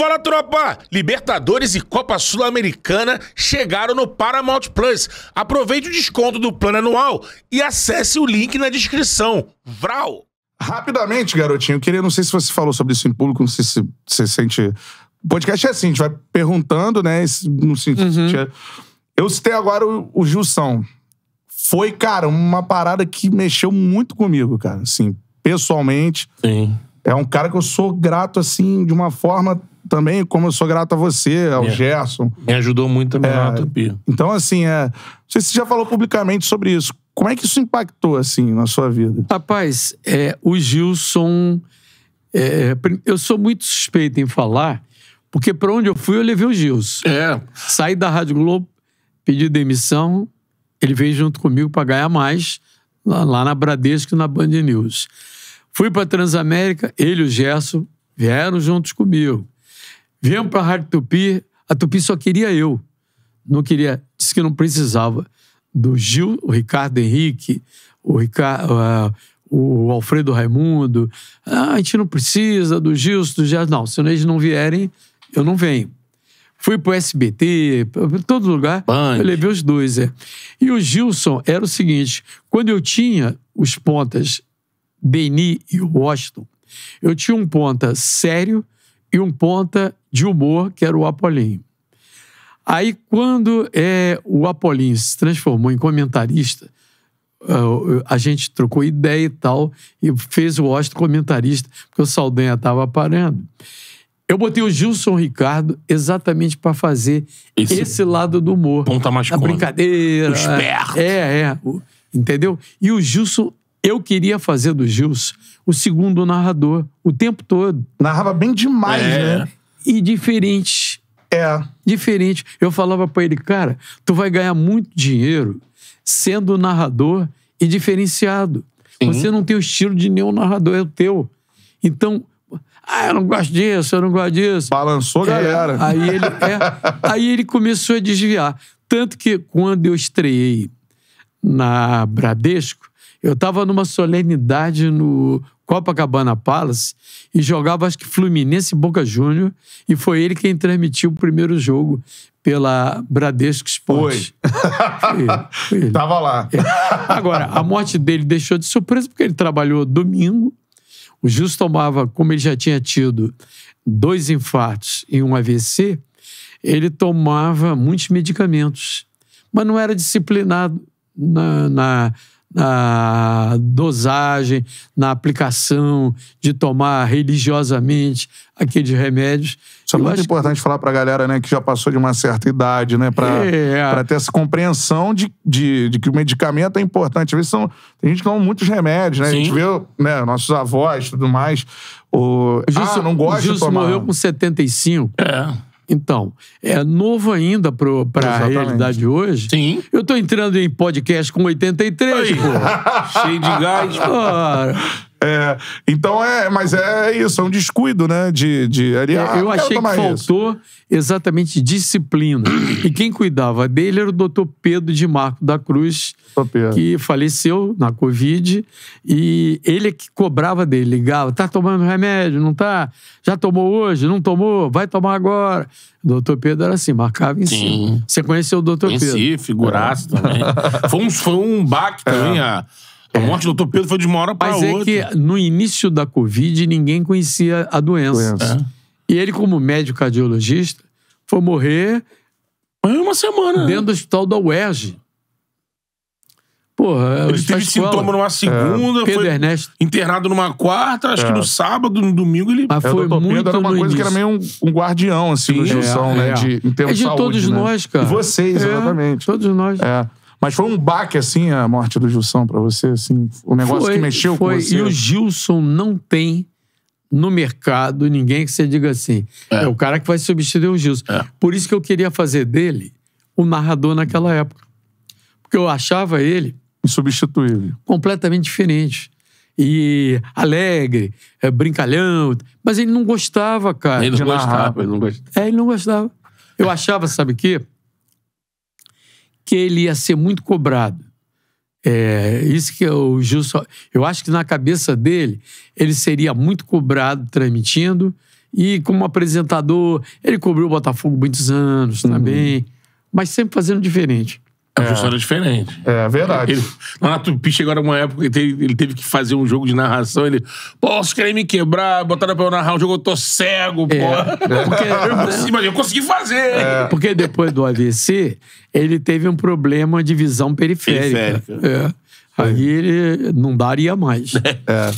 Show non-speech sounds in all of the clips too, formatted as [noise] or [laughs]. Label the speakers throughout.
Speaker 1: Fala tropa! Libertadores e Copa Sul-Americana chegaram no Paramount Plus. Aproveite o desconto do plano anual e acesse o link na descrição. Vral!
Speaker 2: Rapidamente, garotinho, eu queria, não sei se você falou sobre isso em público, não sei se você sente. O podcast é assim, a gente vai perguntando, né? No sentido. Eu citei agora o, o Gilson. Foi, cara, uma parada que mexeu muito comigo, cara. Assim, pessoalmente.
Speaker 1: Sim.
Speaker 2: É um cara que eu sou grato, assim, de uma forma também, como eu sou grato a você, ao
Speaker 1: É.
Speaker 2: Gerson.
Speaker 1: Me ajudou muito também
Speaker 2: É.
Speaker 1: na utopia.
Speaker 2: Então, assim, é. Não sei se você já falou publicamente sobre isso. Como é que isso impactou, assim, na sua vida?
Speaker 3: Rapaz, é, o Gilson. é, eu sou muito suspeito em falar, porque para onde eu fui, eu levei o Gilson.
Speaker 1: É.
Speaker 3: Saí da Rádio Globo, pedi demissão, ele veio junto comigo para ganhar mais, lá, lá na Bradesco e na Band News. Fui para Transamérica, ele e o Gerson vieram juntos comigo. Viemos para a Rádio Tupi, a Tupi só queria eu. Não queria, disse que não precisava do Gil, o Ricardo Henrique, o, Ricardo, o Alfredo Raimundo. Ah, a gente não precisa do Gilson, do Gerson. Não, se eles não vierem, eu não venho. Fui pro SBT, pra todo lugar.
Speaker 1: Band.
Speaker 3: Eu levei os dois, é. E o Gilson era o seguinte: quando eu tinha os pontas Beni e Washington, eu tinha um ponta sério e um ponta de humor, que era o Apolinho. Aí, quando é, o Apolinho se transformou em comentarista, ah, a gente trocou ideia e tal, e fez o Washington comentarista, porque o Saldanha estava parando. Eu botei o Gilson Ricardo exatamente para fazer
Speaker 1: Esse
Speaker 3: esse, lado do humor.
Speaker 1: ponta mais
Speaker 3: A brincadeira.
Speaker 1: O esperto.
Speaker 3: É, é. Entendeu? E o Gilson, eu queria fazer do Gilson o segundo narrador o tempo todo.
Speaker 2: Narrava bem demais,
Speaker 1: É.
Speaker 2: né?
Speaker 3: E diferente.
Speaker 2: É.
Speaker 3: Diferente. Eu falava pra ele, cara, tu vai ganhar muito dinheiro sendo narrador e diferenciado.
Speaker 1: Sim.
Speaker 3: Você não tem o estilo de nenhum narrador, é o teu. Então, ah, eu não gosto disso, eu não gosto disso.
Speaker 2: Balançou
Speaker 3: É,
Speaker 2: galera.
Speaker 3: aí, ele, [laughs] é, aí ele começou a desviar. Tanto que quando eu estreiei na Bradesco, eu estava numa solenidade no Copacabana Palace e jogava, acho que Fluminense e Boca Júnior, e foi ele quem transmitiu o primeiro jogo pela Bradesco Esporte. Foi. foi ele.
Speaker 2: Tava lá.
Speaker 3: Agora, a morte dele deixou de surpresa porque ele trabalhou domingo. O Gilson tomava, como ele já tinha tido dois infartos e um AVC, ele tomava muitos medicamentos, mas não era disciplinado na, na, na dosagem, na aplicação, de tomar religiosamente aqueles remédios.
Speaker 2: Isso é
Speaker 3: Eu
Speaker 2: muito
Speaker 3: acho que-
Speaker 2: importante falar pra galera, né, que já passou de uma certa idade, né, pra,
Speaker 3: É.
Speaker 2: ter essa compreensão de, de, de que o medicamento é importante. Às vezes são, tem gente que toma muitos remédios, né? A gente
Speaker 1: Sim.
Speaker 2: vê, né, nossos avós e tudo mais. O,
Speaker 3: O Gilson,
Speaker 2: ah, não
Speaker 3: Gilson
Speaker 2: de tomar.
Speaker 3: morreu com 75.
Speaker 1: É.
Speaker 3: Então, é novo ainda para a realidade de hoje.
Speaker 1: Sim.
Speaker 3: Eu tô entrando em podcast com 83,
Speaker 1: Aí.
Speaker 3: pô.
Speaker 1: Cheio de gás. [laughs]
Speaker 3: Ora,
Speaker 2: É, então é, mas é isso, é um descuido, né, de... de ali, ah,
Speaker 3: eu achei que
Speaker 2: tomar isso.
Speaker 3: faltou exatamente disciplina. e quem cuidava dele era o doutor Pedro de Marco da Cruz, que faleceu na Covid. E ele é que cobrava dele, ligava: tá tomando remédio? Não tá? Já tomou hoje? Não tomou? Vai tomar agora. O doutor Pedro era assim, marcava em
Speaker 1: Sim.
Speaker 3: cima. Você conheceu o doutor Pedro?
Speaker 1: Conheci, figuraço também. [laughs] Foi um, foi um baque também. A, a morte do Dr. Pedro foi de uma hora pra
Speaker 3: Mas é
Speaker 1: outra.
Speaker 3: que no início da Covid ninguém conhecia a doença.
Speaker 2: Doença.
Speaker 3: E ele, como médico cardiologista, foi morrer
Speaker 1: Foi uma semana. né?
Speaker 3: dentro do hospital da UERJ. Porra,
Speaker 1: Ele
Speaker 3: hospital
Speaker 1: teve
Speaker 3: escola.
Speaker 1: sintoma numa segunda,
Speaker 3: Pedro
Speaker 1: foi
Speaker 3: Ernesto.
Speaker 1: internado numa quarta, acho que no sábado, no domingo ele.
Speaker 3: Mas
Speaker 2: É, o
Speaker 3: foi muito
Speaker 2: Pedro era uma
Speaker 3: no
Speaker 2: coisa que era
Speaker 3: início.
Speaker 2: meio um, um guardião, assim, no
Speaker 1: Sim,
Speaker 2: Gilson,
Speaker 3: é,
Speaker 2: né?
Speaker 3: é.
Speaker 2: De, em termos
Speaker 3: É de
Speaker 2: de saúde,
Speaker 3: todos
Speaker 2: né?
Speaker 3: nós, cara.
Speaker 2: E vocês,
Speaker 3: É,
Speaker 2: exatamente.
Speaker 3: Todos nós.
Speaker 2: É. Mas foi um baque, assim, a morte do Gilson pra você, assim? O negócio
Speaker 3: Foi-
Speaker 2: que mexeu
Speaker 3: foi.
Speaker 2: com você?
Speaker 3: E o Gilson não tem no mercado ninguém que você diga assim. É, o cara que vai substituir o Gilson.
Speaker 1: É.
Speaker 3: Por isso que eu queria fazer dele o narrador naquela época. Porque eu achava ele
Speaker 2: Insubstituível.
Speaker 3: completamente diferente. E alegre, é, brincalhão. Mas ele não gostava, cara.
Speaker 1: Ele não gostava, ele não gostava.
Speaker 3: É, ele não gostava. Eu achava, sabe o quê? Que ele ia ser muito cobrado. É, isso que o Gilson. Eu acho que na cabeça dele, ele seria muito cobrado transmitindo E como apresentador, ele cobriu o Botafogo muitos anos também, mas sempre fazendo diferente.
Speaker 1: A função era diferente.
Speaker 2: É verdade.
Speaker 1: Ele, lá na Tupi chegaram uma época que ele teve, ele teve que fazer um jogo de narração. Ele, pô, vocês querem me quebrar, botaram pra eu narrar um jogo, eu tô cego, pô.
Speaker 3: Porque,
Speaker 1: Eu, consegui, mas eu consegui fazer.
Speaker 2: É.
Speaker 3: porque depois do AVC, ele teve um problema de visão periférica.
Speaker 1: Periférica.
Speaker 3: É. Aí ele não daria mais.
Speaker 2: É.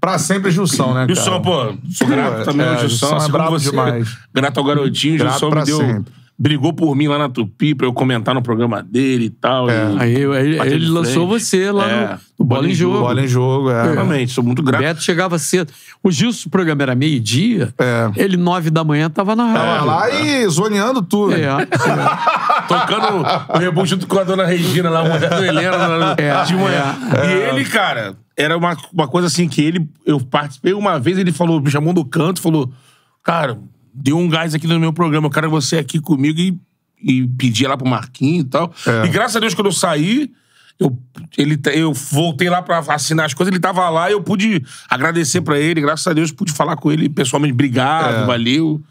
Speaker 2: Pra sempre Gilson, né, cara?
Speaker 1: Gilson, pô, sou grato
Speaker 2: É,
Speaker 1: também
Speaker 2: é,
Speaker 1: Gilson.
Speaker 2: Gilson é
Speaker 1: assim
Speaker 2: brabo
Speaker 1: você,
Speaker 2: demais.
Speaker 1: Grato ao garotinho. O
Speaker 2: Grato
Speaker 1: Gilson
Speaker 2: pra
Speaker 1: me deu.
Speaker 2: sempre.
Speaker 1: Brigou por mim lá na Tupi pra eu comentar no programa dele e tal.
Speaker 2: É.
Speaker 1: e-
Speaker 3: Aí ele,
Speaker 1: Bater
Speaker 3: ele lançou você lá
Speaker 1: É.
Speaker 3: no, no Bola em Jogo.
Speaker 2: Bola em jogo, é.
Speaker 1: Realmente, sou muito grato.
Speaker 3: Beto chegava cedo. O Gilson, o programa era meio-dia.
Speaker 2: É.
Speaker 3: Ele, nove da manhã, tava na
Speaker 2: Tava
Speaker 3: rádio.
Speaker 2: lá e zoneando tudo.
Speaker 3: É, é. [laughs]
Speaker 1: Tocando o rebu junto com a dona Regina lá, a mulher do Helena, lá,
Speaker 3: É,
Speaker 1: de manhã. E ele, cara, era uma, uma coisa assim que ele. Eu participei uma vez, ele falou, me chamou do canto, falou: Cara, deu um gás aqui no meu programa, eu quero você aqui comigo e, e pedia lá pro Marquinhos e tal.
Speaker 2: É.
Speaker 1: E graças a Deus, quando eu saí. Eu, ele, eu voltei lá pra assinar as coisas, ele tava lá e eu pude agradecer pra ele. Graças a Deus, pude falar com ele pessoalmente. Obrigado,
Speaker 2: É.
Speaker 1: valeu.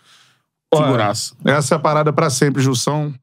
Speaker 1: Figuraça.
Speaker 2: Essa é a parada pra sempre, Gilson.